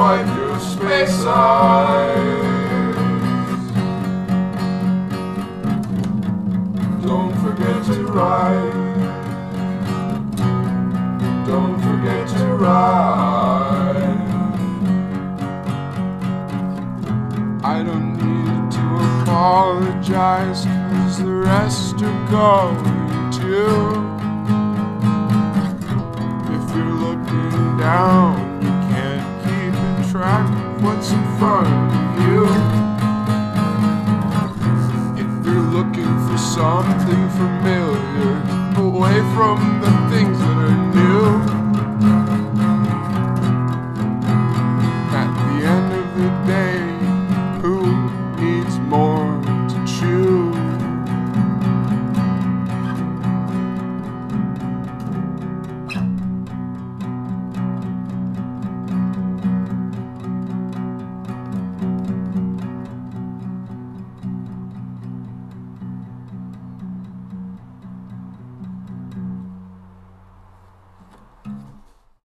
wipe your space eyes. Don't forget to write. Don't forget to write. I don't need to apologize, cause the rest are going to. If you're looking down, track what's in front of you. If you're looking for something familiar, away from the